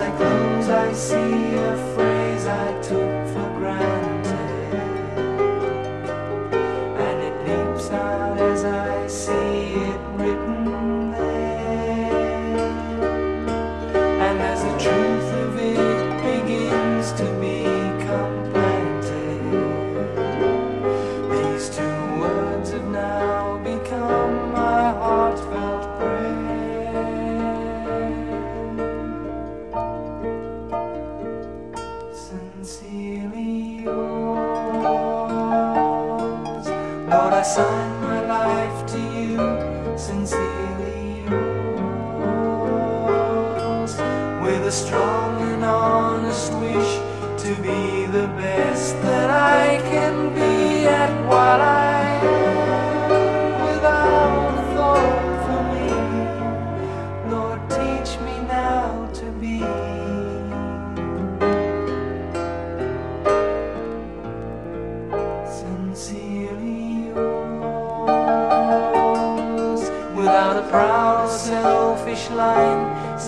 I close, I see a phrase I took for granted. Lord, I sign proud selfish line.